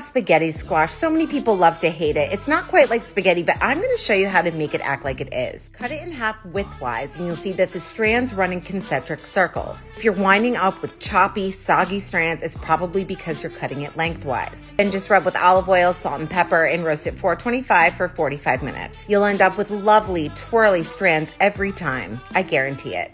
Spaghetti squash. So many people love to hate it. It's not quite like spaghetti, but I'm going to show you how to make it act like it is. Cut it in half widthwise, and you'll see that the strands run in concentric circles. If you're winding up with choppy, soggy strands, it's probably because you're cutting it lengthwise. Then just rub with olive oil, salt, and pepper, and roast at 425 for 45 minutes. You'll end up with lovely, twirly strands every time. I guarantee it.